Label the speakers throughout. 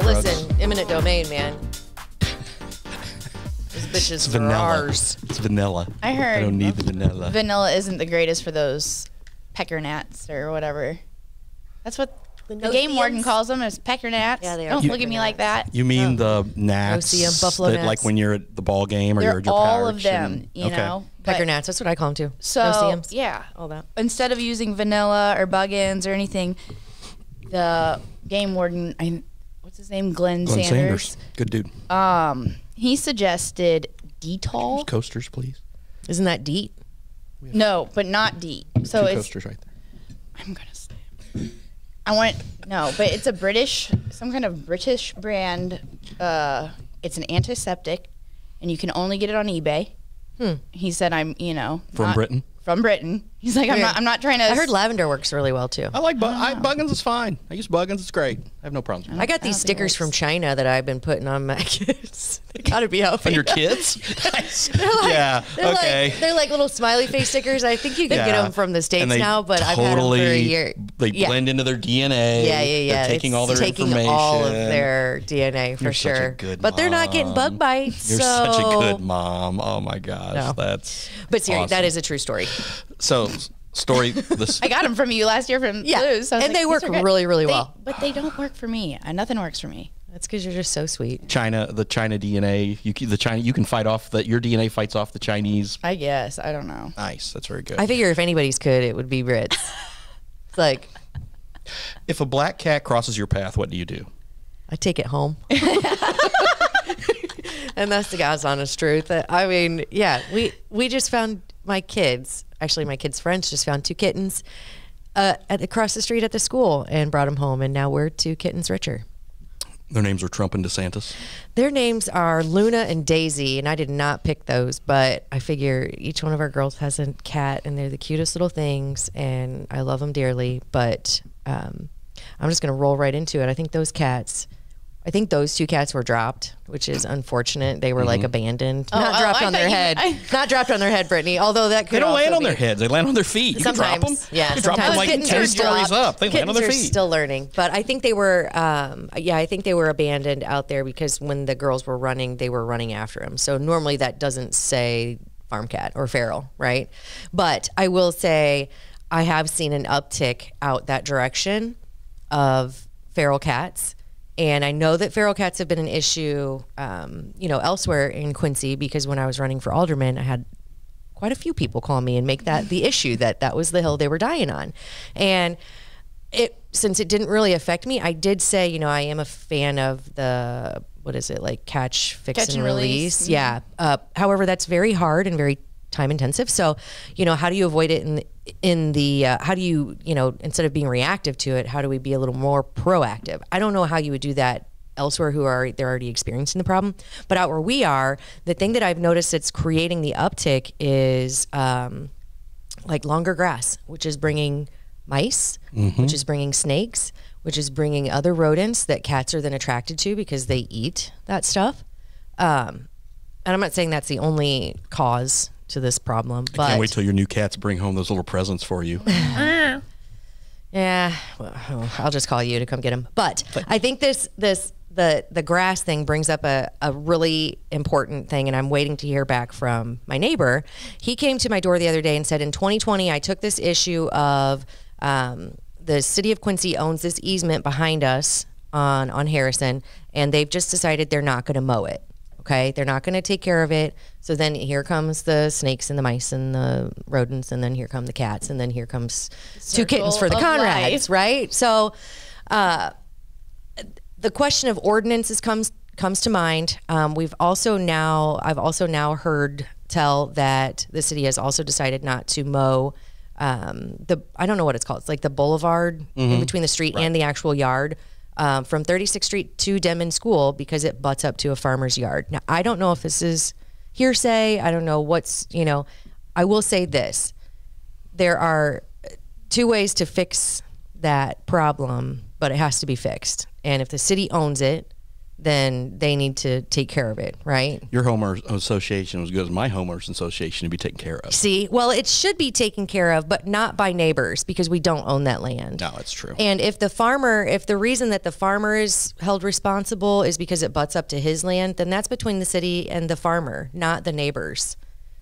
Speaker 1: Well,
Speaker 2: drugs.
Speaker 1: listen, eminent domain, man. Those bitches
Speaker 2: It's
Speaker 1: are
Speaker 2: vanilla.
Speaker 1: ours.
Speaker 2: It's vanilla.
Speaker 3: I heard
Speaker 2: I don't need the vanilla.
Speaker 3: vanilla isn't the greatest for those pecker gnats or whatever. That's what the, game warden calls them is pecker gnats.
Speaker 1: Yeah, they are
Speaker 3: Don't
Speaker 1: pecker
Speaker 3: look at me
Speaker 1: gnats.
Speaker 3: like that.
Speaker 2: you mean the gnats
Speaker 1: Ocean buffalo
Speaker 2: that, like when you're at the ball game or you're
Speaker 3: They're
Speaker 2: at your
Speaker 3: all
Speaker 2: pouch
Speaker 3: of them,
Speaker 2: and-
Speaker 3: you
Speaker 2: okay.
Speaker 3: know.
Speaker 1: Pecker
Speaker 3: But-
Speaker 1: gnats. That's what I call them too.
Speaker 3: So
Speaker 1: no-see-ums.
Speaker 3: yeah,
Speaker 1: All that.
Speaker 3: instead of using vanilla or buggins or anything, the game warden, I, what's his name, Glenn,
Speaker 2: Glenn
Speaker 3: Sanders,
Speaker 2: Sanders. Good dude.
Speaker 3: um, he suggested Dettol.
Speaker 2: Coasters, please.
Speaker 1: Isn't that deep?
Speaker 3: No, but not DEET. So
Speaker 2: Two
Speaker 3: it's
Speaker 2: coasters right there.
Speaker 3: I'm gonna say. I want no, but it's a British, some kind of British brand. Uh, it's an antiseptic, and you can only get it on eBay.
Speaker 1: Hmm.
Speaker 3: He said, "I'm, you know,
Speaker 2: From
Speaker 3: not-
Speaker 2: Britain?
Speaker 3: From Britain." He's like, "I'm
Speaker 1: Weird.
Speaker 3: not. I'm not trying to."
Speaker 1: I heard lavender works really well too.
Speaker 2: I like bu- I, Buggins is fine. I use Buggins. It's great. I have no problems with it.
Speaker 1: I got these
Speaker 3: think
Speaker 1: stickers from. China that I've been putting on my kids. they gotta be helping.
Speaker 2: On your kids? yeah.
Speaker 1: They're
Speaker 2: okay.
Speaker 1: like they're like little smiley face stickers. I think you can get them from the states
Speaker 2: they
Speaker 1: now, but I've had them for a year.
Speaker 2: They
Speaker 1: Yeah.
Speaker 2: blend into their DNA.
Speaker 1: Yeah, yeah, yeah.
Speaker 2: They're taking
Speaker 1: It's
Speaker 2: all their
Speaker 1: taking
Speaker 2: information.
Speaker 1: all of their DNA for
Speaker 2: You're such a
Speaker 1: sure.
Speaker 2: good
Speaker 1: but they're not getting bug bites.
Speaker 2: You're
Speaker 1: so.
Speaker 2: such a good mom. Oh my gosh,
Speaker 1: No.
Speaker 2: that's.
Speaker 1: But seriously, that
Speaker 2: awesome.
Speaker 1: is a true story.
Speaker 2: so. s- Story. This.
Speaker 3: I got them from you last year from
Speaker 1: Yeah,
Speaker 3: Blues. so
Speaker 1: and
Speaker 3: like,
Speaker 1: they work
Speaker 3: "These are good."
Speaker 1: really, really
Speaker 3: They-
Speaker 1: well.
Speaker 3: But they don't work for me. Uh, nothing works for me.
Speaker 1: That's because you're just so sweet.
Speaker 2: China, the China DNA. You can- the China. You can fight off that. Your DNA fights off the Chinese.
Speaker 3: I guess. I don't know.
Speaker 2: Nice. That's very good.
Speaker 1: I figure if anybody's could, it would be Brits. it's like
Speaker 2: if a black cat crosses your path, what do you do?
Speaker 1: I take it home. and that's the God's honest truth. I mean, yeah, we we just found my kids. Actually, my kids' friends just found two kittens uh, at across the street at the school and brought them home, and now we're two kittens richer.
Speaker 2: Their names are Trump and DeSantis.
Speaker 1: Their names are Luna and Daisy, and I did not pick those, but I figure each one of our girls has a cat, and they're the cutest little things, and I love them dearly. But um, I'm just going to roll right into it. I think those cats. I think those two cats were dropped, which is unfortunate. They were like abandoned, not
Speaker 3: oh,
Speaker 1: dropped
Speaker 3: I
Speaker 1: on their
Speaker 3: thought you-
Speaker 1: head,
Speaker 3: I-
Speaker 1: not dropped on their head, Brittany. Although that could
Speaker 2: They don't
Speaker 1: also
Speaker 2: land on
Speaker 1: be-
Speaker 2: their heads. They land on their feet. You
Speaker 1: Sometimes,
Speaker 2: can drop them.
Speaker 1: yeah.
Speaker 2: You can drop them
Speaker 1: sometimes
Speaker 2: like
Speaker 1: kittens
Speaker 2: ten
Speaker 1: are
Speaker 2: stories
Speaker 1: dropped.
Speaker 2: up. They land on
Speaker 1: Kittens
Speaker 2: their
Speaker 1: are
Speaker 2: feet.
Speaker 1: still learning, but I think they were. Um, yeah, I think they were abandoned out there because when the girls were running, they were running after them. So normally that doesn't say farm cat or feral, right? But I will say I have seen an uptick out that direction of feral cats. And I know that feral cats have been an issue, um, you know, elsewhere in Quincy because when I was running for alderman, I had quite a few people call me and make that the issue that that was the hill they were dying on and it since it didn't really affect me i did say you know i am a fan of the what is it like catch fix
Speaker 3: Catch
Speaker 1: and
Speaker 3: and
Speaker 1: release,
Speaker 3: release. Mm-hmm.
Speaker 1: yeah uh, however that's very hard and very time intensive so you know how do you avoid it in the, in the uh, how do you you know instead of being reactive to it how do we be a little more proactive i don't know how you would do that elsewhere who are they're already experiencing the problem. But out where we are, the thing that I've noticed that's creating the uptick is um, like longer grass, which is bringing mice, which is bringing snakes, which is bringing other rodents that cats are then attracted to because they eat that stuff. Um, and I'm not saying that's the only cause to this problem, but
Speaker 2: Can't wait till your new cats bring home those little presents for you.
Speaker 1: Yeah, well, I'll just call you to come get him. But I think this this the the grass thing brings up a, a really important thing, and I'm waiting to hear back from my neighbor. He came to my door the other day and said, in 2020, I took this issue of um, the city of Quincy owns this easement behind us on on Harrison, and they've just decided they're not going to mow it. Okay, they're not going to take care of it. So then here comes the snakes and the mice and the rodents, and then here come the cats, and then here comes two kittens for the
Speaker 3: Circle of
Speaker 1: Conrads,
Speaker 3: life.
Speaker 1: right? So uh, the question of ordinances comes comes to mind. Um, we've also now I've also now heard tell that the city has also decided not to mow um, the I don't know what it's called. It's like the boulevard in between the street and the actual yard. Um, from 36th Street to Denman School because it butts up to a farmer's yard. Now, I don't know if this is hearsay. I don't know what's, you know, I will say this there are two ways to fix that problem, but it has to be fixed. And if the city owns it, then they need to take care of it, right?
Speaker 2: Your homeowners association was good as my homeowners association to be taken care of.
Speaker 1: See, well, it should be taken care of, but not by neighbors because we don't own that land.
Speaker 2: No, it's true.
Speaker 1: And if the farmer, if the reason that the farmer is held responsible is because it butts up to his land, then that's between the city and the farmer, not the neighbors.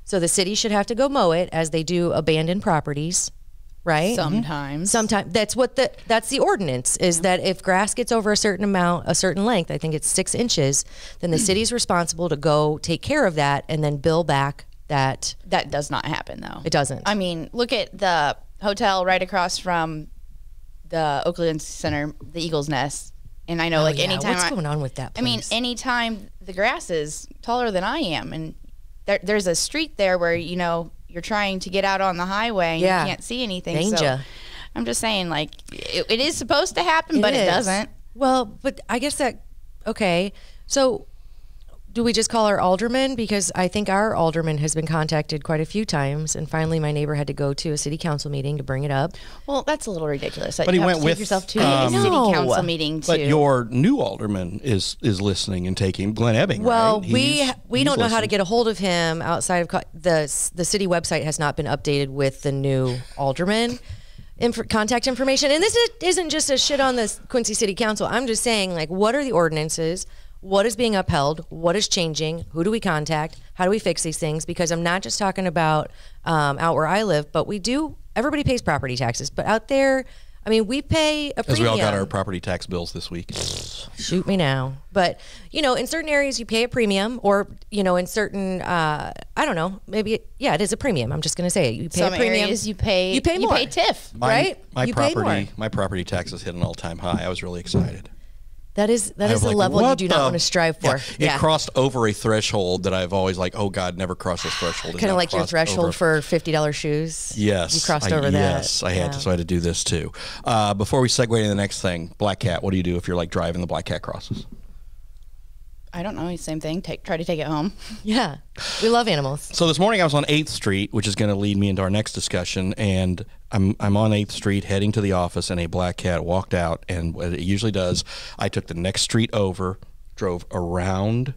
Speaker 1: So the city should have to go mow it as they do abandoned properties, right? Mm-hmm.
Speaker 3: Sometimes.
Speaker 1: Sometimes that's what the that's the ordinance is that if grass gets over a certain amount, a certain length, I think it's six inches, then the city's responsible to go take care of that and then bill back that
Speaker 3: That does not happen though.
Speaker 1: it doesn't.
Speaker 3: I mean, look at the hotel right across from the Oakland Center, the Eagle's Nest. And I know, oh, like,
Speaker 1: Oh, yeah.
Speaker 3: anytime.
Speaker 1: what's
Speaker 3: I,
Speaker 1: going on with that?
Speaker 3: I mean, anytime the grass is taller than I am, and there, there's a street there where, you know, you're trying to get out on the highway and
Speaker 1: Yeah.
Speaker 3: you can't see anything. So
Speaker 1: Danger.
Speaker 3: I'm just saying, like, it, it is supposed to happen, but it doesn't.
Speaker 1: Well, but I guess that okay. So do we just call our alderman because I think our alderman has been contacted quite a few times, and finally my neighbor had to go to a city council meeting to bring it up.
Speaker 3: Well, that's a little ridiculous.
Speaker 2: But
Speaker 3: you
Speaker 2: he
Speaker 3: have
Speaker 2: went
Speaker 3: to
Speaker 2: with,
Speaker 3: yourself to
Speaker 2: um,
Speaker 3: a city council meeting to.
Speaker 2: But your new alderman is is listening and taking Glenn Ebbing.
Speaker 1: Well,
Speaker 2: right?
Speaker 1: we we don't know how to get a hold of him outside of co- the the city website has not been updated with the new alderman. Inf- contact information, and this is, isn't just a shit on the Quincy City Council. I'm just saying, like, what are the ordinances? What is being upheld? What is changing? Who do we contact? How do we fix these things? Because I'm not just talking about um, out where I live, but we do. Everybody pays property taxes, but out there, I mean, we pay a premium.
Speaker 2: As we all got our property tax bills this week.
Speaker 1: shoot me now. But you know, in certain areas you pay a premium, or you know, in certain, uh, I don't know, maybe yeah, it is a premium. I'm just going to say it. You pay
Speaker 3: some
Speaker 1: a premium.
Speaker 3: areas you pay
Speaker 1: You pay more.
Speaker 3: You pay TIF.
Speaker 2: My,
Speaker 1: Right?
Speaker 2: My
Speaker 1: You pay
Speaker 2: property,
Speaker 1: more.
Speaker 2: my property taxes hit an all time high. I was really excited.
Speaker 1: That is that is the
Speaker 2: like,
Speaker 1: level you do not
Speaker 2: the-
Speaker 1: want to strive for.
Speaker 2: Yeah, It crossed over a threshold that I've always like, oh God, never cross this threshold.
Speaker 1: Kind of like your threshold
Speaker 2: over.
Speaker 1: for fifty dollars shoes.
Speaker 2: Yes,
Speaker 1: you crossed
Speaker 2: I-
Speaker 1: over that.
Speaker 2: Yes, I had to, so I had to do this too. Uh, before we segue to the next thing, Black Cat. What do you do if you're like driving the Black Cat crosses?
Speaker 3: I don't know. Same thing. Take try to take it home.
Speaker 1: Yeah, we love animals.
Speaker 2: So this morning I was on Eighth Street, which is going to lead me into our next discussion, and I'm I'm on Eighth Street heading to the office, and a black cat walked out, and what it usually does, I took the next street over, drove around,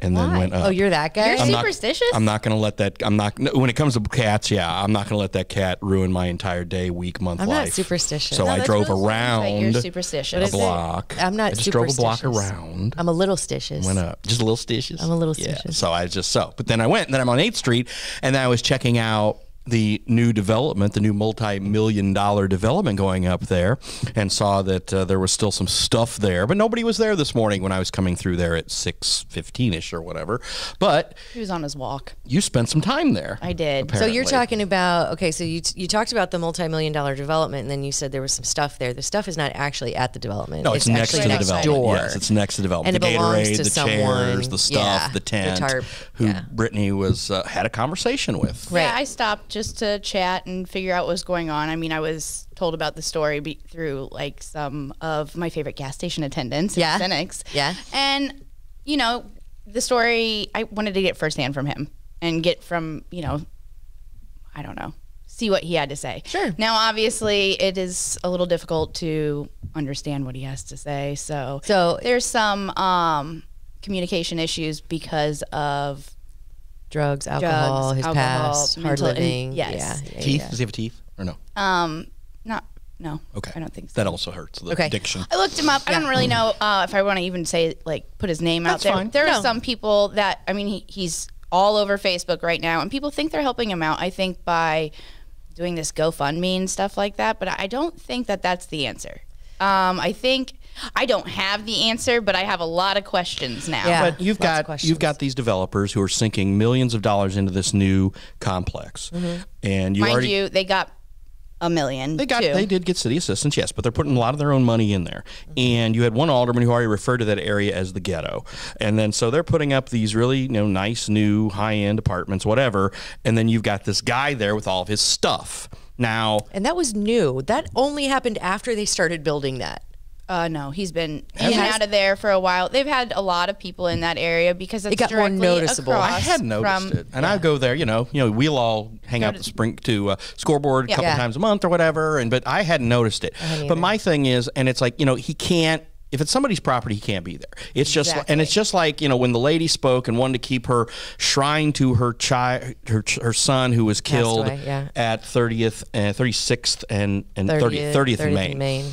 Speaker 2: and then went up.
Speaker 1: Oh, you're that guy.
Speaker 3: You're
Speaker 2: I'm not-
Speaker 3: superstitious?
Speaker 2: I'm not going to let that. I'm not. no, When it comes to cats, yeah, I'm not going to let that cat ruin my entire day, week, month,
Speaker 1: I'm not
Speaker 2: life.
Speaker 1: superstitious.
Speaker 2: So
Speaker 1: No,
Speaker 2: I
Speaker 3: that's
Speaker 2: drove
Speaker 3: really strange that
Speaker 2: around
Speaker 3: You're superstitious.
Speaker 1: What
Speaker 2: a
Speaker 1: is it?
Speaker 2: block.
Speaker 1: I'm not
Speaker 2: I just drove a block around.
Speaker 1: I'm a little stitious.
Speaker 2: went up just a little stitches.
Speaker 1: I'm a little
Speaker 2: stitious.
Speaker 1: yeah.
Speaker 2: So I just so, but then I went, and then I'm on Eighth Street, and then I was checking out the new development, the new multi-million dollar development going up there, and saw that uh, there was still some stuff there, but nobody was there this morning when I was coming through there at six fifteen ish or whatever. But
Speaker 3: He was on his walk.
Speaker 2: you spent some time there.
Speaker 3: I did.
Speaker 1: So you're talking about okay. So you you talked about the multi-million dollar development, and then you said there was some stuff there. The stuff is not actually at the development.
Speaker 2: No, it's, next to the
Speaker 3: next
Speaker 2: development.
Speaker 1: door.
Speaker 2: Yes, it's next to the development.
Speaker 1: And
Speaker 2: the
Speaker 1: it belongs
Speaker 2: Gatorade,
Speaker 1: to
Speaker 2: the
Speaker 1: someone.
Speaker 2: chairs, the stuff,
Speaker 1: Yeah,
Speaker 2: the
Speaker 1: the
Speaker 2: tent.
Speaker 1: tarp.
Speaker 2: Who
Speaker 1: Yeah.
Speaker 2: Brittany was uh, had a conversation with.
Speaker 1: Right.
Speaker 3: Yeah, I stopped just to chat and figure out what was going on. I mean, I was told about the story be- through like some of my favorite gas station attendants,
Speaker 1: Yeah.
Speaker 3: Cynics.
Speaker 1: Yeah.
Speaker 3: And, you know, the story, I wanted to get firsthand from him and get from, you know, I don't know, see what he had to say.
Speaker 1: Sure.
Speaker 3: Now, obviously, it is a little difficult to understand what he has to say. So,
Speaker 1: So-
Speaker 3: there's some um, communication issues because of
Speaker 1: drugs, alcohol,
Speaker 3: Drugs,
Speaker 1: his
Speaker 3: alcohol,
Speaker 1: past, hard
Speaker 3: mental- and-
Speaker 1: living.
Speaker 3: yes.
Speaker 1: Yeah, yeah,
Speaker 2: Teeth?
Speaker 1: yeah.
Speaker 2: Does he have teeth or no?
Speaker 3: Um, not no.
Speaker 2: Okay.
Speaker 3: I don't think so.
Speaker 2: That also hurts. The
Speaker 1: Okay.
Speaker 2: addiction.
Speaker 3: I looked him up. I don't really know uh, if I want to even say like put his name
Speaker 2: That's
Speaker 3: out there.
Speaker 2: fine.
Speaker 3: There
Speaker 1: No.
Speaker 3: are some people that I mean he, he's all over Facebook right now, and people think they're helping him out. I think by doing this GoFundMe and stuff like that, but I don't think that that's the answer. Um, I think I don't have the answer, but I have a lot of questions now.
Speaker 1: Yeah.
Speaker 2: But you've got you've got these developers who are sinking millions of dollars into this new complex, mm-hmm. and you
Speaker 3: Mind
Speaker 2: already
Speaker 3: you, they got a million.
Speaker 2: They got
Speaker 3: too.
Speaker 2: they did get city assistance, yes, but they're putting a lot of their own money in there. Mm-hmm. And you had one alderman who already referred to that area as the ghetto. And then so they're putting up these really, you know, nice new high-end apartments, whatever. And then you've got this guy there with all of his stuff. Now,
Speaker 1: And that was new. That only happened after they started building that.
Speaker 3: Uh, no, he's been
Speaker 1: He
Speaker 3: in and out of there for a while. They've had a lot of people in that area because it's
Speaker 1: got more noticeable. I
Speaker 2: I had noticed
Speaker 3: from,
Speaker 2: it, and I go there. You know, you know, we'll all hang out
Speaker 3: to-
Speaker 2: the spring to uh, scoreboard a
Speaker 3: Yeah.
Speaker 2: couple
Speaker 1: Yeah.
Speaker 2: times a month or whatever. And but I hadn't noticed it.
Speaker 1: hadn't
Speaker 2: But my thing is, and it's like you know, he can't if it's somebody's property, he can't be there. It's just,
Speaker 3: Exactly.
Speaker 2: and it's just like you know when the lady spoke and wanted to keep her shrine to her child, her, her son who was killed
Speaker 1: away, yeah.
Speaker 2: at 30th, uh, 36th, and and 30th,
Speaker 1: 30th,
Speaker 2: 30th,
Speaker 1: 30th
Speaker 2: in
Speaker 1: in
Speaker 2: Maine.
Speaker 1: Maine.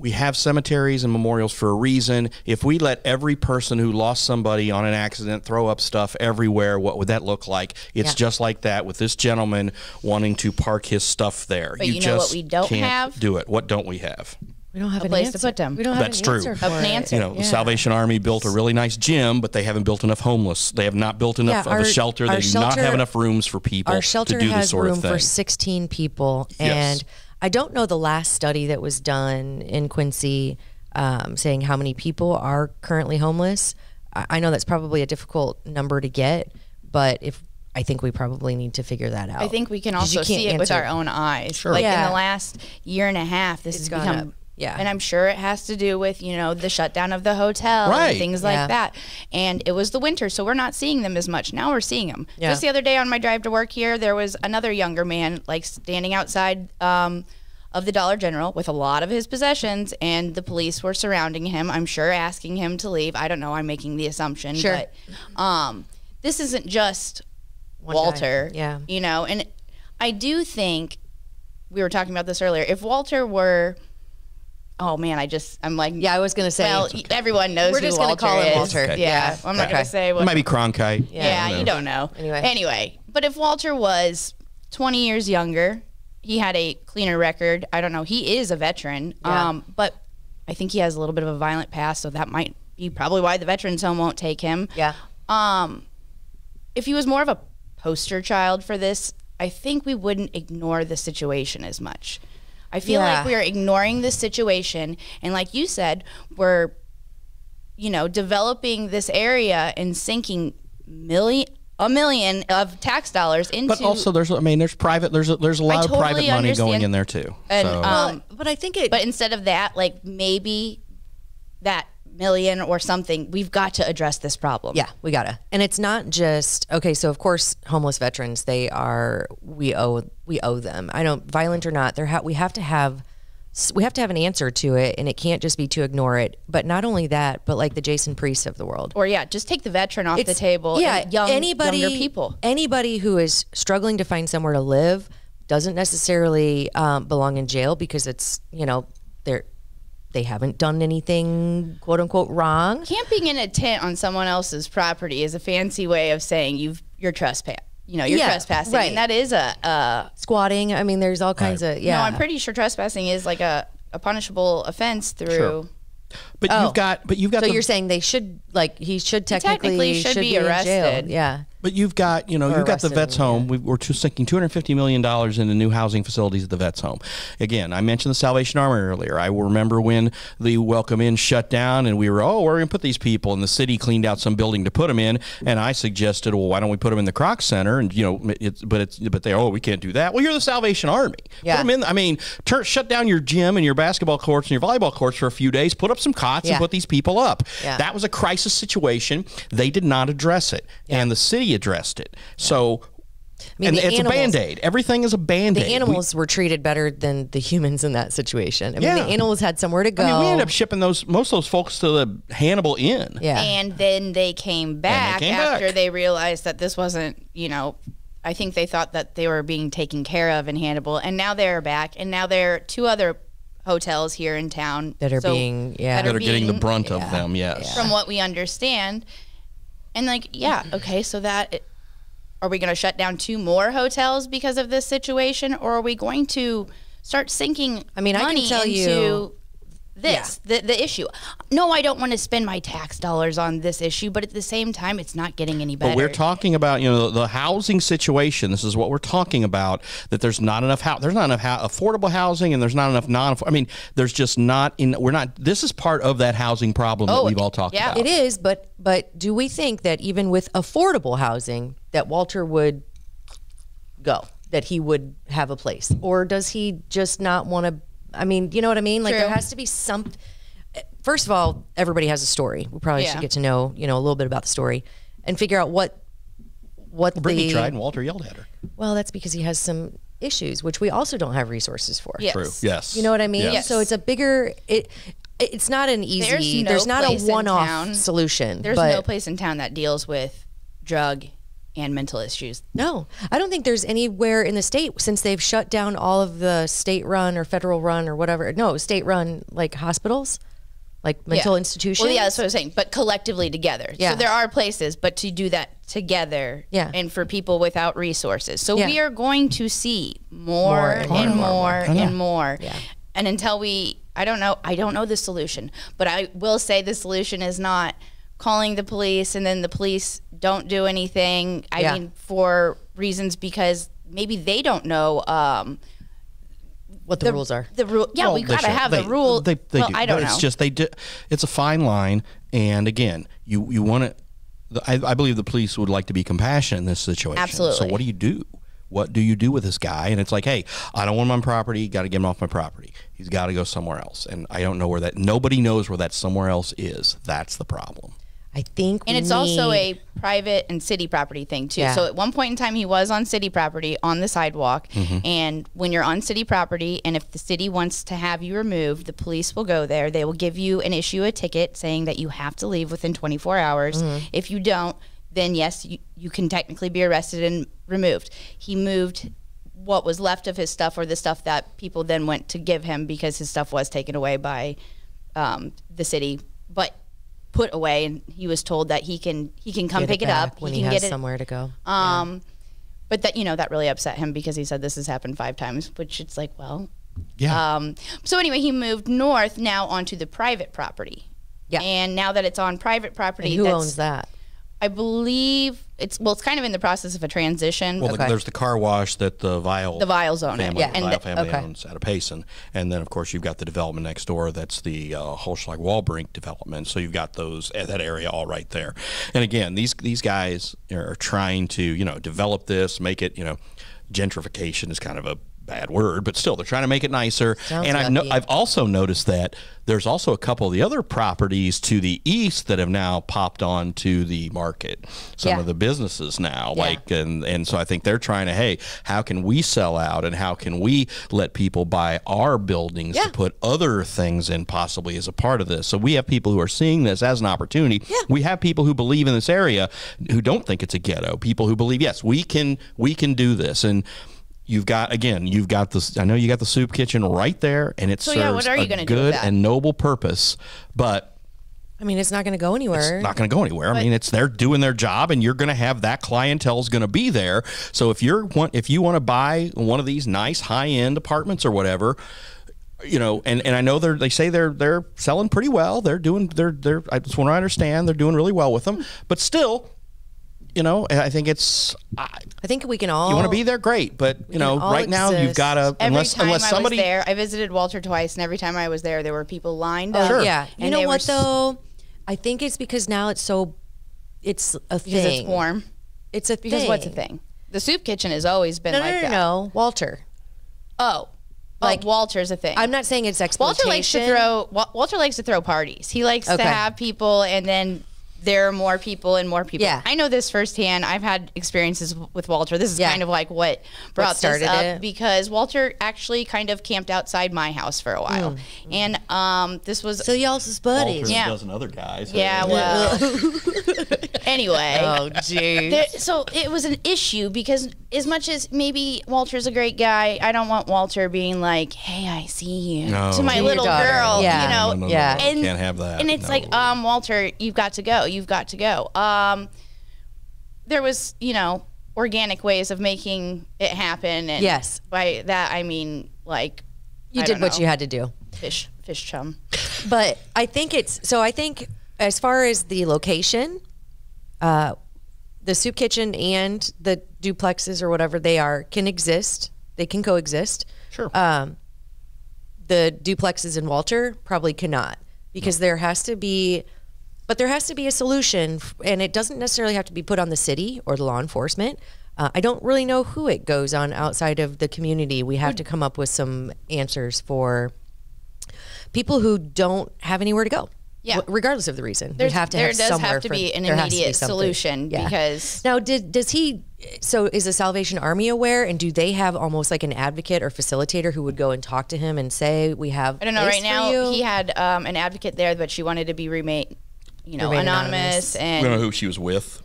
Speaker 2: We have cemeteries and memorials for a reason. If we let every person who lost somebody on an accident throw up stuff everywhere, what would that look like? It's
Speaker 1: Yeah.
Speaker 2: just like that with this gentleman wanting to park his stuff there.
Speaker 3: But you know what we don't
Speaker 2: can't
Speaker 3: have?
Speaker 2: Do it. What don't we have?
Speaker 1: We don't have
Speaker 3: A
Speaker 1: an
Speaker 3: place to put them.
Speaker 1: We don't have
Speaker 2: That's
Speaker 1: an
Speaker 2: true.
Speaker 1: answer.
Speaker 2: A
Speaker 1: for it.
Speaker 3: answer.
Speaker 2: You know, the
Speaker 1: Yeah.
Speaker 2: Salvation Army built a really nice gym, but they haven't built enough homeless. They have not built enough
Speaker 1: Yeah,
Speaker 2: of a shelter. They
Speaker 1: our
Speaker 2: do not have enough rooms for people
Speaker 1: Our
Speaker 2: to
Speaker 1: shelter
Speaker 2: do this
Speaker 1: has
Speaker 2: sort
Speaker 1: room
Speaker 2: of thing.
Speaker 1: for 16 people,
Speaker 2: Yes.
Speaker 1: and I don't know the last study that was done in Quincy um, saying how many people are currently homeless. I, I know that's probably a difficult number to get, but if I think we probably need to figure that out.
Speaker 3: I think we can also see
Speaker 1: can't
Speaker 3: it with our own eyes. Like in the last year and a half, this has
Speaker 1: gone
Speaker 3: become.
Speaker 1: Up. Yeah.
Speaker 3: And I'm sure it has to do with, you know, the shutdown of the hotel
Speaker 2: Right.
Speaker 3: and things like
Speaker 1: Yeah.
Speaker 3: that. And it was the winter, so we're not seeing them as much. Now we're seeing them.
Speaker 1: Yeah.
Speaker 3: Just the other day on my drive to work here, there was another younger man, like standing outside um, of the Dollar General with a lot of his possessions, and the police were surrounding him, I'm sure asking him to leave. I don't know, I'm making the assumption.
Speaker 1: Sure.
Speaker 3: But um, this isn't just
Speaker 1: One guy.
Speaker 3: Walter.
Speaker 1: Yeah.
Speaker 3: You know, and I do think we were talking about this earlier. If Walter were, oh man, I just I'm like,
Speaker 1: Yeah, I was going to say.
Speaker 3: well, everyone knows
Speaker 1: We're
Speaker 3: who
Speaker 1: just gonna
Speaker 3: Walter
Speaker 1: call him
Speaker 3: is.
Speaker 1: Walter.
Speaker 3: Yeah,
Speaker 1: Yeah.
Speaker 3: I'm not
Speaker 1: Okay.
Speaker 3: gonna say what.
Speaker 2: it might be Cronkite.
Speaker 3: yeah,
Speaker 1: Yeah.
Speaker 3: you don't know.
Speaker 1: Anyway.
Speaker 3: anyway, but if Walter was 20 years younger, he had a cleaner record. I don't know. He is a veteran,
Speaker 1: Yeah.
Speaker 3: um, but I think he has a little bit of a violent past, so that might be probably why the veterans home won't take him.
Speaker 1: Yeah.
Speaker 3: Um, if he was more of a poster child for this, I think we wouldn't ignore the situation as much. I feel
Speaker 1: Yeah.
Speaker 3: like we are ignoring this situation, and like you said, we're, you know, developing this area and sinking million a million of tax dollars into.
Speaker 2: But also, there's I mean, there's private. There's a, there's a lot of private money going in there too.
Speaker 3: And,
Speaker 2: so.
Speaker 3: um,
Speaker 1: but I think it.
Speaker 3: but instead of that, like maybe that million or something, we've got to address this problem.
Speaker 1: Yeah, we gotta. And it's not just okay. So of course, homeless veterans they are we owe we owe them. I don't violent or not. There ha- we have to have we have to have an answer to it, and it can't just be to ignore it. But not only that, but like the Jason Priest of the world.
Speaker 3: Or yeah, just take the veteran off the table.
Speaker 1: Yeah,
Speaker 3: and young,
Speaker 1: anybody,
Speaker 3: younger people.
Speaker 1: Anybody who is struggling to find somewhere to live doesn't necessarily um, belong in jail because it's you know they're they haven't done anything quote unquote wrong.
Speaker 3: Camping in a tent on someone else's property is a fancy way of saying you've you're trespass. You know, you're
Speaker 1: Yeah,
Speaker 3: trespassing,
Speaker 1: right.
Speaker 3: and that is a. a
Speaker 1: Squatting. I mean, there's all kinds of yeah.
Speaker 3: No, I'm pretty sure trespassing is like a, a punishable offense through.
Speaker 2: Sure. But
Speaker 1: oh.
Speaker 2: you've got, but you've got.
Speaker 1: So
Speaker 2: the,
Speaker 1: you're saying they should like he should technically,
Speaker 3: technically should be
Speaker 1: in jail.
Speaker 3: arrested.
Speaker 1: Yeah.
Speaker 2: But you've got, you know, you've got the vets home. We, we're just sinking two hundred fifty million dollars into new housing facilities at the vets home. Again, I mentioned the Salvation Army earlier. I remember when the Welcome Inn shut down, and we were, oh, we're going to put these people, and the city cleaned out some building to put them in, and I suggested, well, why don't we put them in the Kroc Center? And you know, it's but it's but they, oh, we can't do that. Well, you're the Salvation Army.
Speaker 1: Yeah.
Speaker 2: Put them in. I mean, turn shut down your gym and your basketball courts and your volleyball courts for a few days. Put up some cots
Speaker 1: Yeah.
Speaker 2: and put these people up.
Speaker 1: Yeah.
Speaker 2: That was a crisis situation. They did not address it, and the city addressed it. So,
Speaker 1: mean,
Speaker 2: and it's
Speaker 1: animals-
Speaker 2: a band aid. Everything is a band aid.
Speaker 1: The animals were treated better than the humans in that situation. I mean,
Speaker 2: Yeah.
Speaker 1: the animals had somewhere to go.
Speaker 2: I mean, we ended up shipping those most of those folks to the Hannibal Inn.
Speaker 1: yeah.
Speaker 3: And then they came back
Speaker 2: came
Speaker 3: after
Speaker 2: back.
Speaker 3: they realized that this wasn't, you know, I think they thought that they were being taken care of in Hannibal, and now they're back, and now there are two other hotels here in town
Speaker 1: That are being- yeah.
Speaker 2: that are getting the
Speaker 3: being-
Speaker 2: brunt of them. Yes.
Speaker 3: from what we understand. And like, yeah, mm-hmm. okay, so that are we going to shut down two more hotels because of this situation, or are we going to start sinking?
Speaker 1: I mean, I can
Speaker 3: money
Speaker 1: tell
Speaker 3: into
Speaker 1: you-
Speaker 3: this the the issue. No, I don't want to spend my tax dollars on this issue, but at the same time, it's not getting any better.
Speaker 2: But we're talking about you know the, the housing situation. This is what we're talking about. That there's not enough house. There's not enough hou- affordable housing, and there's not enough non. I mean, there's just not in. We're not. This is part of that housing problem that
Speaker 3: Oh,
Speaker 2: we've all talked about.
Speaker 3: yeah.
Speaker 2: about.
Speaker 1: It is, but but do we think that even with affordable housing that Walter would go, that he would have a place, or does he just not want to? I mean, you know what I mean? Like there has to be some. First of all, everybody has a story. We probably
Speaker 3: Yeah.
Speaker 1: should get to know you know a little bit about the story and figure out what what
Speaker 2: Brittany
Speaker 1: the
Speaker 2: tried, and Walter yelled at her.
Speaker 1: well. That's because he has some issues, which we also don't have resources for.
Speaker 3: Yes.
Speaker 2: True. Yes.
Speaker 1: You know what I mean?
Speaker 2: Yes.
Speaker 1: So it's a bigger it it's not an easy.
Speaker 3: There's
Speaker 1: There's,
Speaker 3: no
Speaker 1: not a
Speaker 3: place in
Speaker 1: one-off
Speaker 3: town-
Speaker 1: solution.
Speaker 3: There's
Speaker 1: but
Speaker 3: no place in town that deals with drug and mental issues.
Speaker 1: No, I don't think there's anywhere in the state since they've shut down all of the state-run or federal-run or whatever. No, state-run like hospitals, like mental
Speaker 3: Yeah.
Speaker 1: institutions.
Speaker 3: Well, yeah, that's what I was saying. But collectively together.
Speaker 1: Yeah.
Speaker 3: So there are places, but to do that together
Speaker 1: Yeah.
Speaker 3: and for people without resources. So
Speaker 1: Yeah.
Speaker 3: we are going to see more,
Speaker 1: More
Speaker 3: and
Speaker 1: and
Speaker 3: more,
Speaker 1: more,
Speaker 3: and more.
Speaker 1: Yeah.
Speaker 3: And until we, I don't know, I don't know the solution, but I will say the solution is not calling the police and then the police don't do anything. I
Speaker 1: Yeah.
Speaker 3: mean, for reasons because maybe they don't know. Um,
Speaker 1: what the, rules are.
Speaker 3: the rule. Yeah,
Speaker 2: Well,
Speaker 3: we
Speaker 2: they
Speaker 3: got to
Speaker 2: should.
Speaker 3: have
Speaker 2: They-
Speaker 3: the rule.
Speaker 2: They, they
Speaker 3: well,
Speaker 2: do.
Speaker 3: I don't
Speaker 2: but
Speaker 3: know.
Speaker 2: It's just they do. It's a fine line, and again, you you want to. I, I believe the police would like to be compassionate in this situation.
Speaker 3: Absolutely.
Speaker 2: So what do you do? What do you do with this guy? And it's like, hey, I don't want him on property. Got to get him off my property. He's got to go somewhere else. And I don't know where that. Nobody knows where that somewhere else is. That's the problem.
Speaker 1: I think,
Speaker 3: And
Speaker 1: we
Speaker 3: it's also a private and city property thing too.
Speaker 1: Yeah.
Speaker 3: So at one point in time, he was on city property on the sidewalk. And when you're on city property, and if the city wants to have you removed, the police will go there. They will give you and issue a ticket saying that you have to leave within 24 hours. If you don't, then yes, you, you can technically be arrested and removed. He moved what was left of his stuff or the stuff that people then went to give him because his stuff was taken away by um, the city, but put away, and he was told that he can he can come
Speaker 1: get
Speaker 3: pick it,
Speaker 1: back
Speaker 3: up
Speaker 1: when
Speaker 3: he
Speaker 1: he,
Speaker 3: can
Speaker 1: has
Speaker 3: get it.
Speaker 1: somewhere to go.
Speaker 3: Um, but that you know that really upset him because he said this has happened five times, which it's like well.
Speaker 2: Yeah.
Speaker 3: Um, so anyway, he moved north now onto the private property.
Speaker 1: Yeah.
Speaker 3: And now that it's on private property,
Speaker 1: And who owns that?
Speaker 3: I believe it's well, it's kind of in the process of a transition.
Speaker 2: Well,
Speaker 1: Okay.
Speaker 2: there's the car wash that the Vile
Speaker 3: the Viles own it.
Speaker 2: family,
Speaker 3: Yeah,
Speaker 2: the Vile
Speaker 3: the-
Speaker 2: family
Speaker 1: okay.
Speaker 2: owns out of Payson, and then of course you've got the development next door. That's the uh, Holschlag Walbrink development. So you've got those eh, that area all right there. And again, these these guys are trying to you know develop this, make it you know gentrification is kind of a bad word, but still they're trying to make it nicer.
Speaker 1: Sounds
Speaker 2: and I've, no. I've also noticed that there's also a couple of the other properties to the east that have now popped onto the market. Some
Speaker 1: Yeah.
Speaker 2: of the businesses now,
Speaker 1: Yeah.
Speaker 2: like and and so I think they're trying to hey, how can we sell out and how can we let people buy our buildings
Speaker 1: Yeah.
Speaker 2: to put other things in possibly as a part of this. So we have people who are seeing this as an opportunity. We have people who believe in this area who don't think it's a ghetto. People who believe yes, we can we can do this and You've got again. You've got this. I know you got the soup kitchen right there, and it
Speaker 3: So,
Speaker 2: serves
Speaker 3: yeah, what are you
Speaker 2: a
Speaker 3: gonna do with
Speaker 2: good and noble purpose. But
Speaker 1: I mean, it's not going to go anywhere.
Speaker 2: it's not going to go anywhere. I mean, it's they're doing their job, and you're going to have that clientele is going to be there. So if you're want if you want to buy one of these nice high end apartments or whatever, you know, and, and I know they're they say they're they're selling pretty well. They're doing they're they're I just want to understand they're doing really well with them, but still. You know, I think it's I,
Speaker 1: I think we can all.
Speaker 2: you want to be there, great, but you know,
Speaker 1: all
Speaker 2: right now you've got to unless
Speaker 3: time
Speaker 2: unless
Speaker 3: I
Speaker 2: somebody
Speaker 3: was there, I visited Walter twice, and every time I was there, there were people lined
Speaker 1: Oh,
Speaker 3: up.
Speaker 1: Yeah. You know
Speaker 3: they were
Speaker 1: what though? I think it's because now it's so. It's a
Speaker 3: Because
Speaker 1: thing.
Speaker 3: it's warm.
Speaker 1: It's a
Speaker 3: Because
Speaker 1: thing.
Speaker 3: what's a thing? The soup kitchen has always been
Speaker 1: No,
Speaker 3: like
Speaker 1: no, no,
Speaker 3: that.
Speaker 1: no, Walter.
Speaker 3: Oh,
Speaker 1: Like,
Speaker 3: like Walter's a thing.
Speaker 1: I'm not saying it's exploitation.
Speaker 3: Walter likes to throw. Walter likes to throw parties. He likes
Speaker 1: Okay.
Speaker 3: to have people, and then there are more people and more people.
Speaker 1: Yeah.
Speaker 3: I know this firsthand. I've had experiences with Walter. This is
Speaker 1: Yeah.
Speaker 3: kind of like what brought
Speaker 1: started
Speaker 3: this up
Speaker 1: it.
Speaker 3: because Walter actually kind of camped outside my house for a while, and um, this was
Speaker 1: So y'all's buddies.
Speaker 3: Yeah.
Speaker 2: a dozen other guys.
Speaker 3: yeah. Well, anyway.
Speaker 1: Oh, geez.
Speaker 3: There, so it was an issue because as much as maybe Walter's a great guy, I don't want Walter being like, "Hey, I see you"
Speaker 2: No.
Speaker 3: to my
Speaker 1: To your
Speaker 3: little
Speaker 1: daughter.
Speaker 3: girl.
Speaker 1: Yeah.
Speaker 3: You know,
Speaker 2: No, no, no,
Speaker 1: Yeah.
Speaker 2: no,
Speaker 3: and
Speaker 2: can't have that.
Speaker 3: And it's
Speaker 2: No.
Speaker 3: like, um, Walter, you've got to go. You've got to go. Um, there was, you know, organic ways of making it happen, and
Speaker 1: Yes.
Speaker 3: by that I mean like
Speaker 1: you
Speaker 3: I
Speaker 1: did what
Speaker 3: know,
Speaker 1: you had to do.
Speaker 3: Fish, fish chum.
Speaker 1: But I think it's so. I think as far as the location, uh, the soup kitchen and the duplexes or whatever they are can exist. They can coexist.
Speaker 2: Sure.
Speaker 1: Um, the duplexes in Walter probably cannot because there has to be, but there has to be a solution, and it doesn't necessarily have to be put on the city or the law enforcement. Uh, I don't really know who it goes on outside of the community. We have to come up with some answers for people who don't have anywhere to go.
Speaker 3: Yeah.
Speaker 1: regardless of the reason.
Speaker 3: There's-
Speaker 1: we have to
Speaker 3: there
Speaker 1: have
Speaker 3: does
Speaker 1: somewhere
Speaker 3: have to
Speaker 1: for-
Speaker 3: be an
Speaker 1: there be
Speaker 3: immediate
Speaker 1: something.
Speaker 3: solution because-
Speaker 1: now did does he? So is the Salvation Army aware, and do they have almost like an advocate or facilitator who would go and talk to him and say, "We have."
Speaker 3: I don't know. Right now,
Speaker 1: you?
Speaker 3: he had um, an advocate there, but she wanted to be remain, you know,
Speaker 1: Remain
Speaker 3: anonymous,
Speaker 1: anonymous.
Speaker 2: We don't know
Speaker 3: and
Speaker 2: who she was with.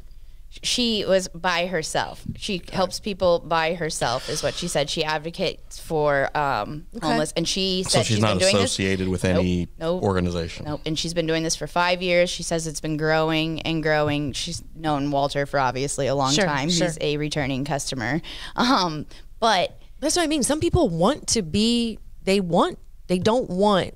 Speaker 3: she was by herself. She helps people by herself, is what she said. She advocates for um, homeless, and she said
Speaker 2: So she's, not
Speaker 3: been doing this.
Speaker 2: associated with any
Speaker 3: Nope.
Speaker 2: organization.
Speaker 3: Nope. And she's been doing this for five years. She says it's been growing and growing. She's known Walter for obviously a long
Speaker 1: Sure,
Speaker 3: time.
Speaker 1: sure.
Speaker 3: He's a returning customer. Um, but
Speaker 1: That's what I mean. Some people want to be. They want. They don't want.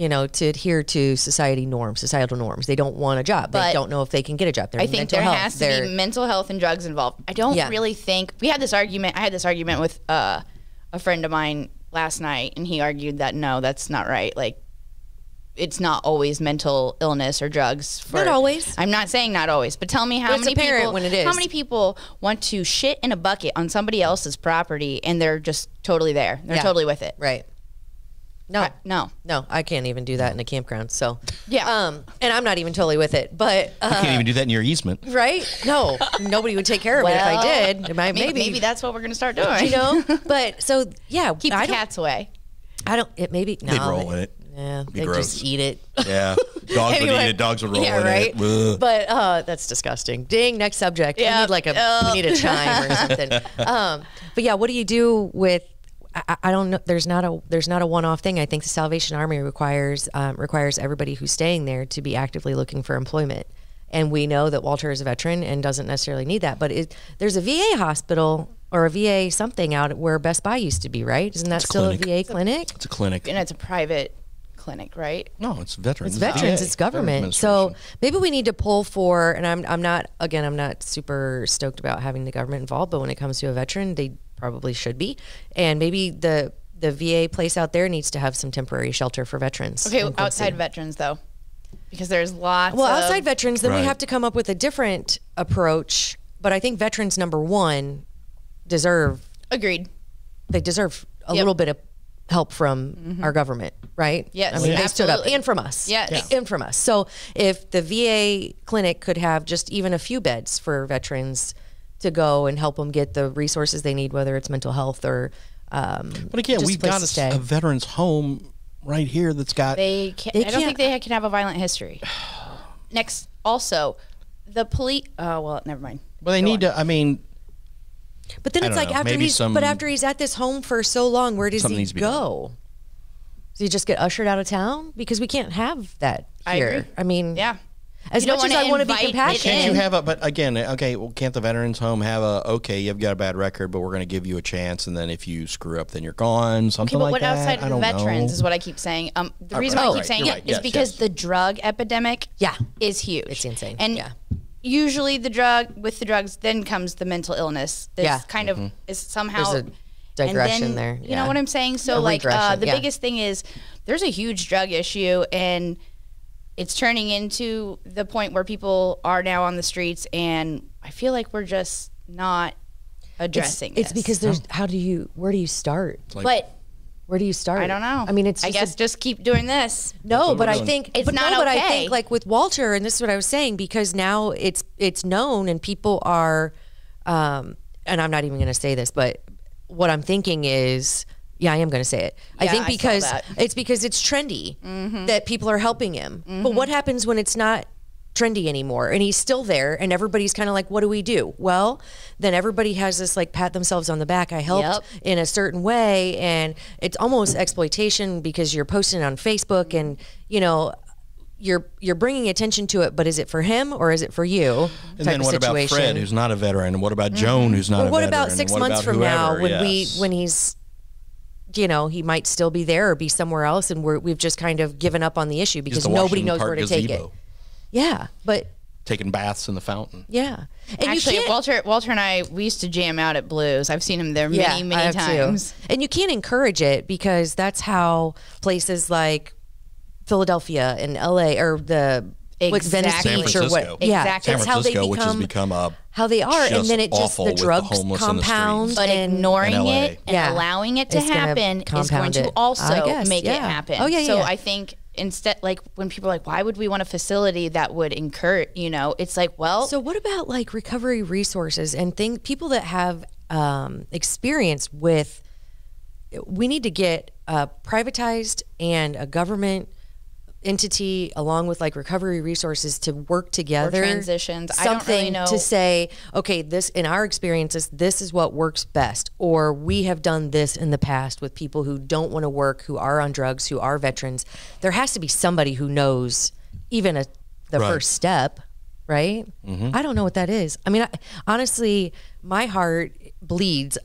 Speaker 1: You know, to adhere to society norms, societal norms. They don't want a job.
Speaker 3: But they
Speaker 1: don't know if they can get a job. They're
Speaker 3: I think there
Speaker 1: health.
Speaker 3: has to
Speaker 1: They're-
Speaker 3: be mental health and drugs involved. I don't
Speaker 1: Yeah.
Speaker 3: really think we had this argument. I had this argument with uh, a friend of mine last night, and he argued that no, that's not right. Like, it's not always mental illness or drugs. For,
Speaker 1: Not always.
Speaker 3: I'm not saying not always, but tell me how many people
Speaker 1: when it is.
Speaker 3: how many people want to shit in a bucket on somebody else's property and they're just totally there. They're
Speaker 1: Yeah.
Speaker 3: totally with it.
Speaker 1: right. No,
Speaker 3: I- no.
Speaker 1: no, I can't even do that in a campground. So
Speaker 3: Yeah.
Speaker 1: um, and I'm not even totally with it. But uh,
Speaker 2: You can't even do that in your easement.
Speaker 1: right? No, nobody would take care of it if I did. It might-
Speaker 3: Maybe,
Speaker 1: maybe,
Speaker 3: maybe that's what we're gonna start doing.
Speaker 1: you know. But so yeah,
Speaker 3: keep
Speaker 1: I
Speaker 3: the cats away.
Speaker 1: I don't. It maybe no,
Speaker 2: They'd roll in it.
Speaker 1: Yeah,
Speaker 2: Be
Speaker 1: they
Speaker 2: gross.
Speaker 1: just eat it.
Speaker 2: Yeah. Dogs would eat it. Dogs would roll
Speaker 1: yeah,
Speaker 2: in
Speaker 1: right.
Speaker 2: it. Ugh.
Speaker 1: But uh, that's disgusting. Ding. Next subject.
Speaker 3: Yeah.
Speaker 1: We need like a
Speaker 3: Ugh.
Speaker 1: we need a chime or something. Um, but yeah, what do you do with? I, I don't know. There's not a there's not a one off thing. I think the Salvation Army requires um, requires everybody who's staying there to be actively looking for employment. And we know that Walter is a veteran and doesn't necessarily need that. But it, there's a VA hospital or a VA something out where Best Buy used to be, right? Isn't that
Speaker 2: a
Speaker 1: still
Speaker 2: clinic.
Speaker 1: a VA clinic?
Speaker 2: It's a clinic.
Speaker 3: And it's a private clinic, right?
Speaker 2: No, it's veterans.
Speaker 1: It's veterans.
Speaker 2: VA,
Speaker 1: It's government. So maybe we need to pull for. And I'm I'm not again. I'm not super stoked about having the government involved. But when it comes to a veteran, they probably should be. And maybe the the VA place out there needs to have some temporary shelter for veterans.
Speaker 3: Okay, outside veterans though, because there's lots.
Speaker 1: Of Well,
Speaker 3: of,
Speaker 1: outside veterans, then we have to come up with a different approach. But I think veterans number one deserve
Speaker 3: agreed.
Speaker 1: they deserve a
Speaker 3: Yep.
Speaker 1: little bit of help from our government, right?
Speaker 3: Yes,
Speaker 1: I mean, they stood up
Speaker 3: absolutely.
Speaker 1: and from us.
Speaker 3: Yes. Yeah.
Speaker 1: And from us. So if the VA clinic could have just even a few beds for veterans to go and help them get the resources they need, whether it's mental health or. Um,
Speaker 2: But again, we've got
Speaker 1: to
Speaker 2: a,
Speaker 1: stay.
Speaker 2: a veterans home right here that's got.
Speaker 3: They can't.
Speaker 1: They
Speaker 3: I don't
Speaker 1: can't-
Speaker 3: think they can have a violent history. Next, also, the police. Oh well, never mind.
Speaker 2: well, they
Speaker 3: Go
Speaker 2: need
Speaker 3: on.
Speaker 2: to. I mean,
Speaker 1: But then
Speaker 2: I
Speaker 1: it's like
Speaker 2: know.
Speaker 1: after he's
Speaker 2: some-
Speaker 1: but after he's at this home for so long, where does he
Speaker 2: needs to be done.
Speaker 1: go? Does he just get ushered out of town? Because we can't have that
Speaker 3: I
Speaker 1: here.
Speaker 3: agree.
Speaker 1: I mean,
Speaker 3: Yeah.
Speaker 1: As
Speaker 3: You
Speaker 1: much as I want to be compassionate,
Speaker 2: can't you have a? But again, okay, well, can't the veterans home have a? Okay, you've got a bad record, but we're going to give you a chance, and then if you screw up, then you're gone. Something
Speaker 3: Okay, but
Speaker 2: like
Speaker 3: what
Speaker 2: that.
Speaker 3: outside
Speaker 2: I
Speaker 3: of the
Speaker 2: don't
Speaker 3: veterans
Speaker 2: know.
Speaker 3: is what I keep saying. Um, the
Speaker 2: Oh,
Speaker 3: reason
Speaker 2: right,
Speaker 3: I keep
Speaker 2: right,
Speaker 3: saying
Speaker 2: you're
Speaker 3: it
Speaker 2: right.
Speaker 3: is
Speaker 2: Yes,
Speaker 3: because
Speaker 2: yes.
Speaker 3: the drug epidemic,
Speaker 1: Yeah.
Speaker 3: is huge.
Speaker 1: It's insane.
Speaker 3: And
Speaker 1: Yeah.
Speaker 3: Usually the drug with the drugs, then comes the mental illness. This
Speaker 1: Yeah.
Speaker 3: kind of is somehow
Speaker 1: There's a digression
Speaker 3: then,
Speaker 1: there,
Speaker 3: You know what I'm saying? So
Speaker 1: A
Speaker 3: like uh, the
Speaker 1: yeah.
Speaker 3: biggest thing is there's a huge drug issue and it's turning into the point where people are now on the streets and I feel like we're just not addressing it.
Speaker 1: It's
Speaker 3: this.
Speaker 1: because there's how do you where do you start?
Speaker 3: like, but
Speaker 1: Where do you start?
Speaker 3: I don't know.
Speaker 1: I mean, it's
Speaker 3: I
Speaker 1: just a-
Speaker 3: guess just keep doing this.
Speaker 1: no, but
Speaker 2: we're
Speaker 1: I think
Speaker 3: It's
Speaker 1: but
Speaker 3: not
Speaker 1: no, but I think like with Walter, and this is what I was saying because now it's it's known and people are, um, and I'm not even going to say this, but what I'm thinking is. Yeah, I am going to say it. I
Speaker 3: Yeah,
Speaker 1: think
Speaker 3: I saw
Speaker 1: because
Speaker 3: that. Mm-hmm.
Speaker 1: it's because it's trendy that people are helping him. But what happens when it's not trendy anymore and he's still there and everybody's kind of like what do we do? Well, then everybody has this like pat themselves on the back. I helped
Speaker 3: Yep.
Speaker 1: in a certain way and it's almost exploitation because you're posting on Facebook and you know you're you're bringing attention to it but is it for him or is it for you
Speaker 2: And then what about. Fred, who's not a veteran? And what about mm-hmm. Joan, who's not
Speaker 1: Or
Speaker 2: a
Speaker 1: what
Speaker 2: veteran?
Speaker 1: about 6
Speaker 2: what
Speaker 1: months
Speaker 2: about
Speaker 1: from now when
Speaker 2: Yes.
Speaker 1: we when he's you know he might still be there or be somewhere else and we're, we've just kind of given up on the issue because
Speaker 2: the
Speaker 1: nobody
Speaker 2: Washington
Speaker 1: knows
Speaker 2: Park
Speaker 1: where to take it
Speaker 2: gazebo,
Speaker 1: yeah but
Speaker 2: Taking baths in the fountain.
Speaker 1: yeah and
Speaker 3: Actually,
Speaker 1: you can't,
Speaker 3: Walter Walter and I we used to jam out at Blues. I've seen him there
Speaker 1: yeah,
Speaker 3: many
Speaker 1: I
Speaker 3: many
Speaker 1: have too.
Speaker 3: times.
Speaker 1: and you can't encourage it because that's how places like Philadelphia and LA or the what's Venice
Speaker 3: Exactly.
Speaker 1: Beach
Speaker 2: San
Speaker 1: or
Speaker 2: Francisco.
Speaker 1: what yeah
Speaker 3: Exactly.
Speaker 2: San
Speaker 1: that's how they
Speaker 2: Francisco, which has
Speaker 1: become
Speaker 2: become a
Speaker 1: how they are and then it just the drugs
Speaker 2: homeless the
Speaker 1: compound
Speaker 2: streets.
Speaker 3: But
Speaker 1: and
Speaker 3: ignoring it and
Speaker 1: Yeah.
Speaker 3: allowing it to happen is going
Speaker 1: compound
Speaker 3: to
Speaker 1: it.
Speaker 3: also
Speaker 1: I guess,
Speaker 3: make it happen.
Speaker 1: Oh, yeah,
Speaker 3: So
Speaker 1: yeah.
Speaker 3: I think instead like when people are like why would we want a facility that would incur you know it's like well
Speaker 1: So what about like recovery resources and thing people that have um, experience with? We need to get a privatized and a government entity along with like recovery resources to work together
Speaker 3: transitions. I don't
Speaker 1: something
Speaker 3: really know.
Speaker 1: to say okay this in our experiences this is what works best or we have done this in the past with people who don't want to work who are on drugs who are veterans there has to be somebody who knows even a, the
Speaker 2: Right.
Speaker 1: first step right mm-hmm. i don't know what that is i mean I, honestly my heart bleeds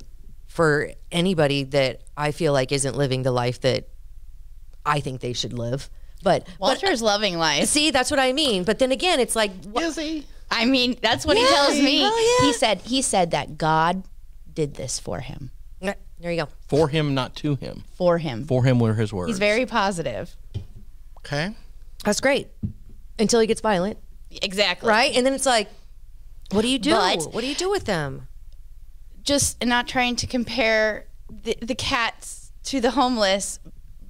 Speaker 1: for anybody that i feel like isn't living the life that i think they should live but
Speaker 3: walter's loving life.
Speaker 1: See that's what i mean. But then again it's like wh-
Speaker 2: Is he?
Speaker 3: i mean that's what he tells me.
Speaker 1: Yeah.
Speaker 3: he said he said that god did this for him.
Speaker 1: There you go.
Speaker 2: For him, not to him.
Speaker 3: for him.
Speaker 2: For him were his words.
Speaker 3: he's very positive.
Speaker 2: Okay.
Speaker 1: that's great. Until he gets violent.
Speaker 3: Exactly.
Speaker 1: Right? And then it's like what do you do?
Speaker 3: But-
Speaker 1: what do you do with them?
Speaker 3: Just not trying to compare the, the cats to the homeless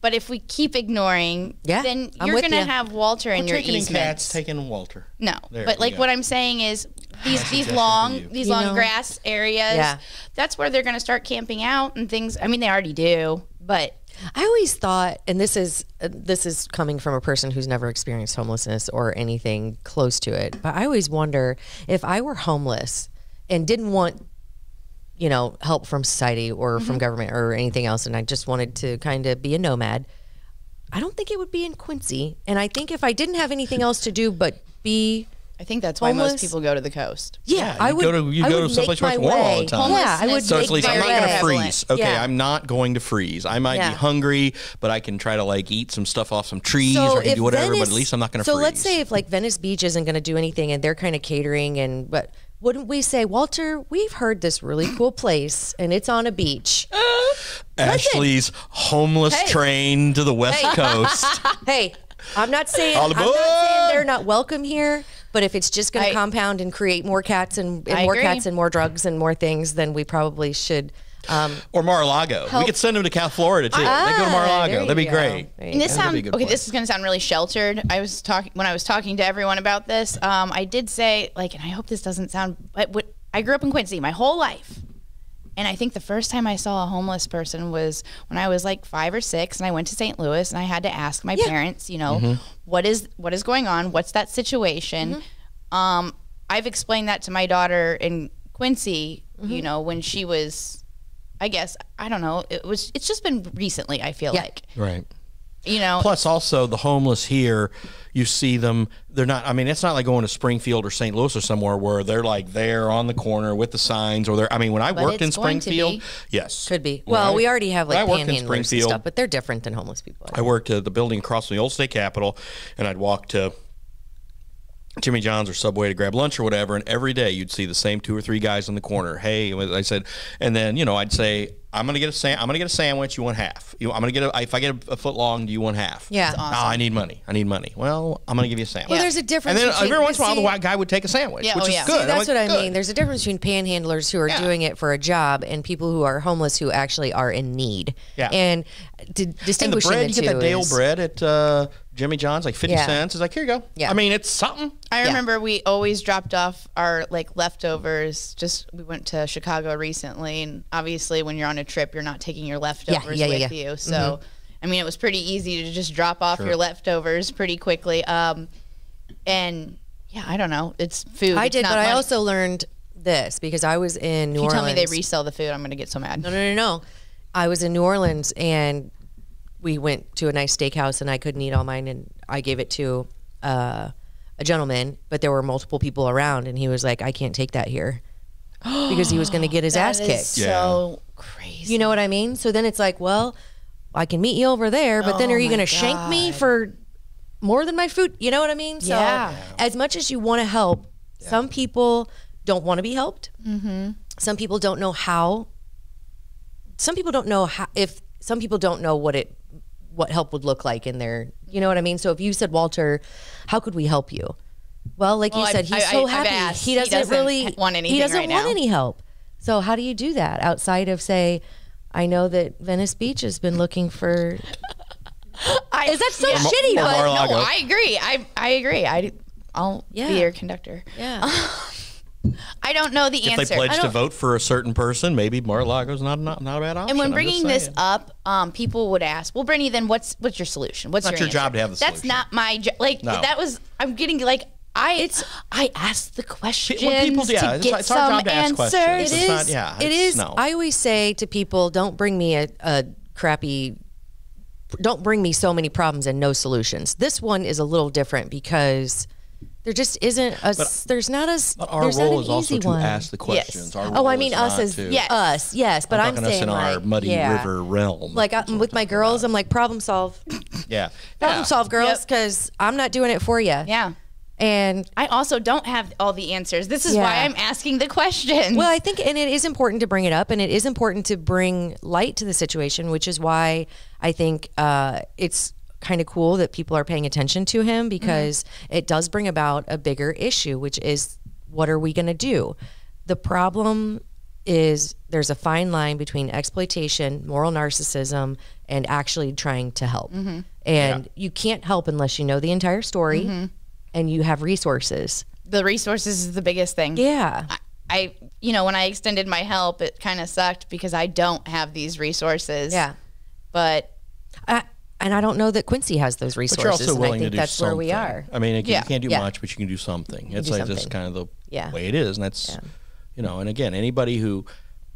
Speaker 3: but if we keep ignoring
Speaker 1: Yeah,
Speaker 3: then
Speaker 1: I'm
Speaker 3: you're gonna
Speaker 1: you.
Speaker 3: have walter in your
Speaker 2: taking in
Speaker 3: easements
Speaker 2: cats, taking Walter.
Speaker 3: No,
Speaker 2: There
Speaker 3: but like
Speaker 2: go.
Speaker 3: what I'm saying is these these long these
Speaker 1: You
Speaker 3: long
Speaker 1: know-
Speaker 3: grass areas.
Speaker 1: Yeah.
Speaker 3: that's where they're going to start camping out and things. I mean, they already do, but
Speaker 1: I always thought, and this is uh, this is coming from a person who's never experienced homelessness or anything close to it. But I always wonder if I were homeless and didn't want, you know, help from society or
Speaker 3: Mm-hmm.
Speaker 1: from government or anything else, and I just wanted to kind of be a nomad. I don't think it would be in Quincy, and I think if I didn't have anything else to do but be
Speaker 3: I think that's why most people go to the coast.
Speaker 1: yeah,
Speaker 2: Yeah,
Speaker 1: I
Speaker 2: you
Speaker 1: would
Speaker 2: go to- you
Speaker 1: I
Speaker 2: go to someplace where it's warm all the time.
Speaker 1: Yeah, I would.
Speaker 3: Homelessness
Speaker 2: So
Speaker 1: make
Speaker 2: at least I'm not going to freeze. Okay,
Speaker 1: Yeah.
Speaker 2: I'm not going to freeze. I might
Speaker 1: Yeah.
Speaker 2: be hungry, but I can try to like eat some stuff off some trees or I can
Speaker 1: if
Speaker 2: do whatever. but at least I'm not going to freeze.
Speaker 1: So
Speaker 2: freeze.
Speaker 1: let's say if like Venice Beach isn't going to do anything and they're kind of catering and but wouldn't we say Walter? We've heard this really cool place and it's on a beach.
Speaker 2: Ashley's homeless
Speaker 1: Hey.
Speaker 2: train to the West Coast.
Speaker 1: hey, I'm not saying I'm not saying they're not welcome here. But if it's just going to compound and create more cats and, and more
Speaker 3: agree.
Speaker 1: cats and more drugs and more things, then we probably should. Um,
Speaker 2: or Mar-a-Lago. We could send them to South Florida too. they go to
Speaker 1: Ah,
Speaker 2: Mar-a-Lago. That'd be
Speaker 1: go.
Speaker 2: great.
Speaker 3: And this
Speaker 1: go.
Speaker 2: That'd be a
Speaker 3: sound
Speaker 2: good
Speaker 3: okay.
Speaker 2: place.
Speaker 3: This is going to sound really sheltered. I was talking when I was talking to everyone about this. Um, I did say like, and I hope this doesn't sound. But what, I grew up in Quincy my whole life, and I think the first time I saw a homeless person was when I was like five or six, and I went to St. Louis, and I had to ask my parents, you know,
Speaker 2: Mm-hmm.
Speaker 3: what is what is going on? What's that situation? Um, I've explained that to my daughter in Quincy. You know, when she was. I guess I don't know. It was. It's just been recently. I feel
Speaker 1: Yeah.
Speaker 3: like
Speaker 2: Right.
Speaker 3: you know.
Speaker 2: Plus, also the homeless here, you see them. They're not. I mean, it's not like going to Springfield or St. Louis or somewhere where they're like there on the corner with the signs, or they're. I mean, when I worked in
Speaker 3: it's going to
Speaker 2: Springfield, yes,
Speaker 1: Could be. Well,
Speaker 2: Right.
Speaker 1: we already have like
Speaker 2: When I in
Speaker 1: panhandlers and
Speaker 2: Springfield,
Speaker 1: stuff, but they're different than homeless people.
Speaker 2: I worked at the building across from the old state capitol, and I'd walk to Jimmy John's or Subway to grab lunch or whatever, and every day you'd see the same two or three guys in the corner. Hey, I said, and then you know I'd say, I'm gonna get a sam- I'm gonna get a sandwich. You want half? You, I'm gonna get a if I get a, a foot long, do you want half?
Speaker 1: Yeah. That's
Speaker 2: "Oh,
Speaker 3: awesome.
Speaker 2: I need money. I need money. Well, I'm gonna give you a sandwich.
Speaker 1: Well, there's a difference.
Speaker 2: and then
Speaker 1: between,
Speaker 2: every once in a while, the white guy would take a sandwich,
Speaker 3: Yeah,
Speaker 2: which
Speaker 3: oh,
Speaker 2: is
Speaker 3: yeah.
Speaker 2: good.
Speaker 3: See,
Speaker 1: That's
Speaker 2: like,
Speaker 1: what I
Speaker 2: "Good."
Speaker 1: mean. There's a difference between panhandlers who are
Speaker 2: Yeah.
Speaker 1: doing it for a job and people who are homeless who actually are in need.
Speaker 2: Yeah.
Speaker 1: And d-
Speaker 2: And the bread,
Speaker 1: the
Speaker 2: you get that
Speaker 1: two
Speaker 2: Dale
Speaker 1: is-
Speaker 2: bread at uh, Jimmy John's, like 50
Speaker 1: Yeah.
Speaker 2: cents. It's like, here you go.
Speaker 1: Yeah.
Speaker 2: I mean, it's something.
Speaker 3: I
Speaker 1: Yeah.
Speaker 3: remember we always dropped off our like leftovers. Just we went to Chicago recently, and obviously when you're on a trip, you're not taking your leftovers
Speaker 1: yeah, yeah,
Speaker 3: with
Speaker 1: yeah.
Speaker 3: you. So, I mean, it was pretty easy to just drop off your leftovers pretty quickly. Um, and yeah, I don't know, it's food.
Speaker 1: I
Speaker 3: It's
Speaker 1: did,
Speaker 3: not
Speaker 1: but I also learned this because I was in New
Speaker 3: If you tell
Speaker 1: Orleans.
Speaker 3: me they resell the food, I'm gonna get so mad.
Speaker 1: No, no, no, no. I was in New Orleans and we went to a nice steakhouse and I couldn't eat all mine and I gave it to uh, a gentleman, but there were multiple people around and he was like, I can't take that here because he was going to get his
Speaker 3: That
Speaker 1: ass
Speaker 3: is
Speaker 1: kicked.
Speaker 3: So crazy.
Speaker 1: You know what I mean? So then it's like, well, I can meet you over there, but then
Speaker 3: Oh
Speaker 1: are you going to shank me for more than my food? You know what I mean? So
Speaker 3: Yeah.
Speaker 1: as much as you want to help, some people don't want to be helped. Mm-hmm. Some people don't know how. Some people don't know how if some people don't know what it what help would look like in their you know what I mean. So if you said Walter, how could we help you? Well, like you said, he's
Speaker 3: I-
Speaker 1: so happy. He
Speaker 3: He
Speaker 1: doesn't,
Speaker 3: doesn't
Speaker 1: really
Speaker 3: want
Speaker 1: any.
Speaker 3: He
Speaker 1: doesn't
Speaker 3: right
Speaker 1: want
Speaker 3: now.
Speaker 1: any help. So how do you do that outside of say, I know that Venice Beach has been looking for
Speaker 3: I I,
Speaker 1: Is that so
Speaker 3: yeah.
Speaker 1: shitty?
Speaker 2: or
Speaker 1: But
Speaker 3: No, I agree. I I agree. I I'll
Speaker 1: Yeah.
Speaker 3: be your conductor.
Speaker 1: yeah.
Speaker 3: I don't know the
Speaker 2: If
Speaker 3: answer.
Speaker 2: they pledge to vote for a certain person, maybe Mar-a-Lago's not not, not a bad option.
Speaker 3: And when bringing this up, um, people would ask, "Well, Brittany, then what's what's your solution? What's
Speaker 2: Not
Speaker 3: your,
Speaker 2: your
Speaker 3: answer?"
Speaker 2: job to have the solution?
Speaker 3: That's
Speaker 2: solution.
Speaker 3: not my job. Like
Speaker 2: No.
Speaker 3: that was. I'm getting like I.
Speaker 1: It's-
Speaker 3: I asked the questions
Speaker 2: when people, yeah,
Speaker 3: to
Speaker 2: it's,
Speaker 3: get
Speaker 2: it's our
Speaker 3: some
Speaker 2: job to ask
Speaker 3: answers.
Speaker 2: questions.
Speaker 1: It
Speaker 2: it's
Speaker 1: is.
Speaker 2: Not, yeah,
Speaker 1: it is.
Speaker 2: No.
Speaker 1: I always say to people, don't bring me a, a crappy. Don't bring me so many problems and no solutions. This one is a little different because there just isn't a. s- there's not a. s-
Speaker 2: But our
Speaker 1: there's
Speaker 2: role
Speaker 1: not an
Speaker 2: is also to
Speaker 1: one.
Speaker 2: ask the questions. Our
Speaker 1: Oh,
Speaker 2: role
Speaker 1: I
Speaker 2: is
Speaker 1: mean us as
Speaker 2: to-
Speaker 3: Yes.
Speaker 1: us, yes. But
Speaker 2: I'm
Speaker 1: I'm,
Speaker 2: talking us
Speaker 1: saying
Speaker 2: in our
Speaker 1: like,
Speaker 2: muddy
Speaker 1: yeah.
Speaker 2: river realm.
Speaker 1: Like I, with my girls, I'm like problem solve,
Speaker 2: yeah,
Speaker 1: problem
Speaker 2: yeah.
Speaker 1: solve, girls,
Speaker 3: Yep.
Speaker 1: because I'm not doing it for you.
Speaker 3: Yeah.
Speaker 1: And
Speaker 3: I also don't have all the answers. This is why I'm asking the questions.
Speaker 1: Well, I think, and it is important to bring it up, and it is important to bring light to the situation, which is why I think uh, it's kind of cool that people are paying attention to him mm-hmm. because it does bring about a bigger issue, which is what are we going to do? The problem is there's a fine line between exploitation, moral narcissism, and actually trying to help. Mm-hmm. And you can't help unless you know the entire story mm-hmm. And you have resources.
Speaker 3: the resources is the biggest thing.
Speaker 1: Yeah.
Speaker 3: I, I, you know, when I extended my help, it kind of sucked because I don't have these resources.
Speaker 1: Yeah.
Speaker 3: But
Speaker 1: I, and I don't know that Quincy has those resources.
Speaker 2: But you're also
Speaker 1: and
Speaker 2: willing
Speaker 1: I think
Speaker 2: to do
Speaker 1: that's
Speaker 2: something.
Speaker 1: where we are.
Speaker 2: I mean, again,
Speaker 3: Yeah.
Speaker 2: you can't do
Speaker 1: Yeah.
Speaker 2: much, but you can do something. It's
Speaker 1: do
Speaker 2: like just kind of the
Speaker 1: Yeah.
Speaker 2: way it is, and that's you know. And again, anybody who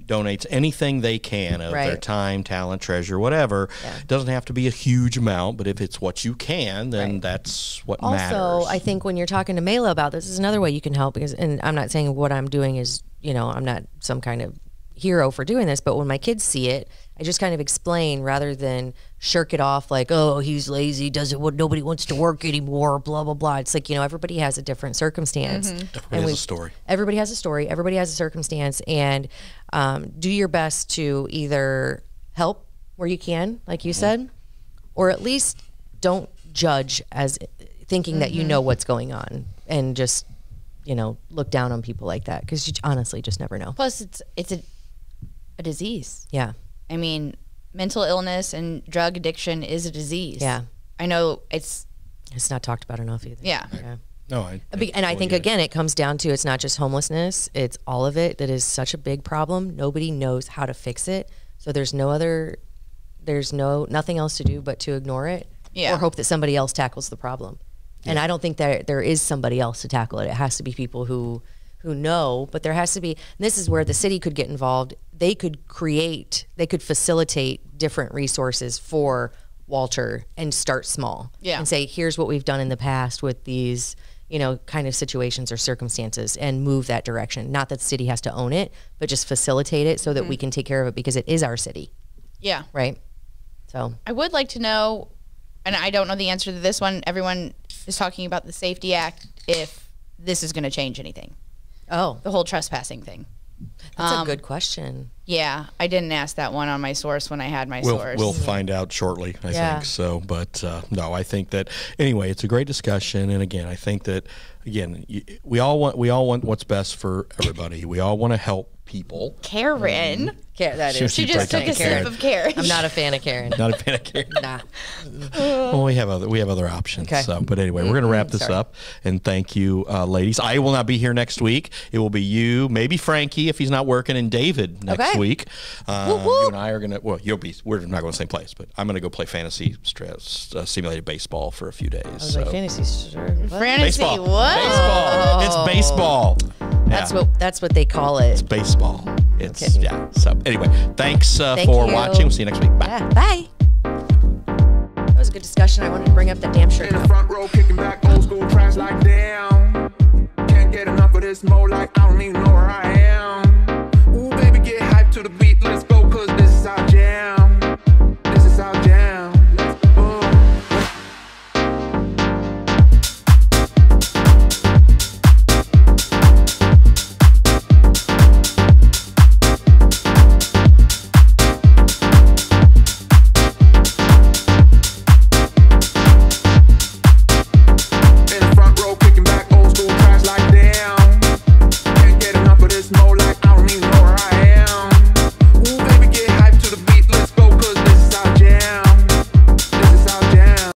Speaker 2: donates anything they can of their time, talent, treasure, whatever, doesn't have to be a huge amount, but if it's what you can, then that's what
Speaker 1: Also,
Speaker 2: matters.
Speaker 1: Also, I think when you're talking to Mela about this, is another way you can help because, and I'm not saying what I'm doing is, you know, I'm not some kind of hero for doing this, but when my kids see it, I just kind of explain rather than shirk it off like, oh, he's lazy, does it what nobody wants to work anymore, blah blah blah. It's like you know, everybody has a different circumstance. Mm-hmm.
Speaker 2: Everybody has a story.
Speaker 1: Everybody has a story. Everybody has a circumstance, and um, do your best to either help where you can, like you said, or at least don't judge as thinking that you know what's going on and just you know look down on people like that because you honestly just never know.
Speaker 3: plus, it's it's a a disease.
Speaker 1: Yeah,
Speaker 3: I mean, mental illness and drug addiction is a disease.
Speaker 1: Yeah.
Speaker 3: I know it's
Speaker 1: it's not talked about enough either.
Speaker 3: yeah.
Speaker 1: Yeah.
Speaker 2: No, I,
Speaker 1: Be- And I think again, it comes down to it's not just homelessness; it's all of it that is such a big problem. Nobody knows how to fix it, so there's no other, there's no nothing else to do but to ignore it
Speaker 3: Yeah.
Speaker 1: or hope that somebody else tackles the problem. And I don't think that there is somebody else to tackle it. It has to be people who who know, but there has to be. And this is where the city could get involved. They could create, they could facilitate different resources for Walter and start small.
Speaker 3: Yeah.
Speaker 1: And say, here's what we've done in the past with these, you know, kind of situations or circumstances and move that direction. Not that the city has to own it, but just facilitate it so that we mm-hmm. can take care of it because it is our city,
Speaker 3: Yeah.
Speaker 1: right? So,
Speaker 3: I would like to know, and I don't know the answer to this one. Everyone is talking about the SAFE-T Act. If this is going to change anything,
Speaker 1: oh,
Speaker 3: the whole trespassing thing.
Speaker 1: That's
Speaker 3: Um,
Speaker 1: a good question.
Speaker 3: Yeah, I didn't ask that one on my source when I had my
Speaker 2: We'll,
Speaker 3: source.
Speaker 2: we'll find out shortly, I
Speaker 1: Yeah.
Speaker 2: think. So, but uh, no, I think that anyway, it's a great discussion, and again, I think that again, we all want we all want what's best for everybody. We all want to help people.
Speaker 3: Karen.
Speaker 1: Care, that
Speaker 2: She-
Speaker 1: is.
Speaker 3: She just took a
Speaker 2: Karen.
Speaker 3: sip of Karen.
Speaker 1: I'm not a fan of Karen.
Speaker 2: Not a panic here.
Speaker 1: nah.
Speaker 2: Well, we have other we have other options.
Speaker 1: Okay.
Speaker 2: So, but anyway, we're going to wrap this
Speaker 1: Sorry.
Speaker 2: up and thank you, uh, ladies. I will not be here next week. It will be you, maybe Frankie if he's not working, and David next
Speaker 1: Okay.
Speaker 2: week. Um,
Speaker 1: Whoop, whoop.
Speaker 2: You and I are going to. Well, you'll be. We're not going to the same place, but I'm going to go play fantasy stress, uh, simulated baseball for a few days. so.
Speaker 1: fantasy. Sure. What?
Speaker 3: Fantasy.
Speaker 2: baseball.
Speaker 3: What?
Speaker 2: Baseball. It's baseball.
Speaker 1: That's
Speaker 2: Yeah.
Speaker 1: what that's what they call it.
Speaker 2: It's baseball. It's yeah. So anyway, thanks uh,
Speaker 1: Thank
Speaker 2: for
Speaker 1: you.
Speaker 2: watching. We'll see you next week. Bye.
Speaker 1: Yeah. Bye. That was a good discussion. I wanted to bring up the damn shirt.
Speaker 4: In the front row, kicking back old school tracks like damn. Can't get enough of this mo like I don't even know where I am.